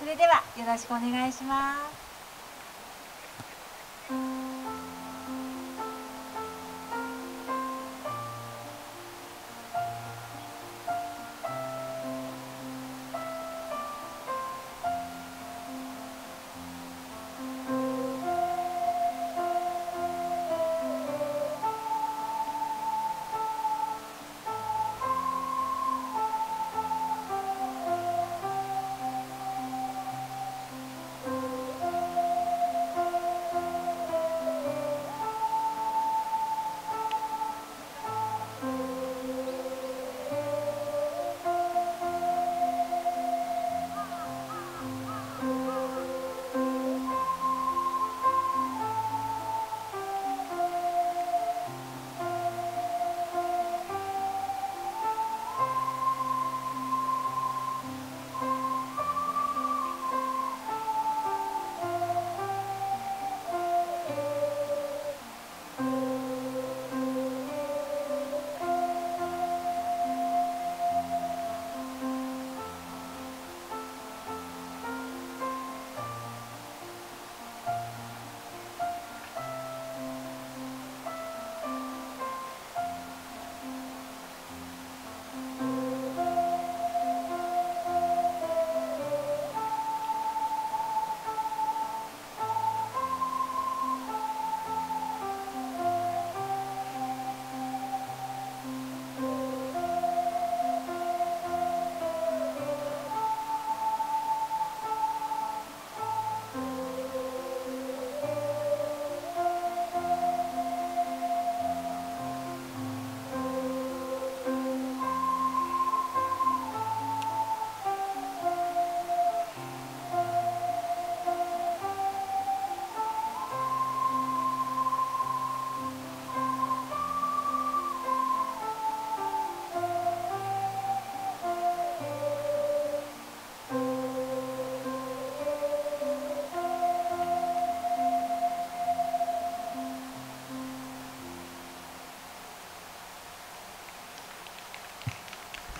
それではよろしくお願いします。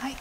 はい